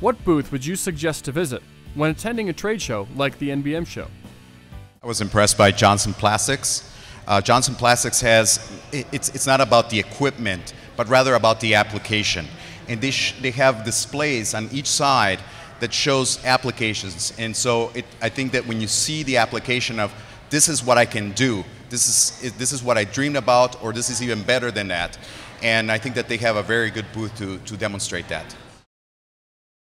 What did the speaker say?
What booth would you suggest to visit when attending a trade show like the NBM show? I was impressed by Johnson Plastics. Uh, Johnson Plastics has, it's, it's not about the equipment, but rather about the application. And they, they have displays on each side that shows applications. And so it, I think that when you see the application of this is what I can do, this is, this is what I dreamed about, or this is even better than that. And I think that they have a very good booth to, to demonstrate that.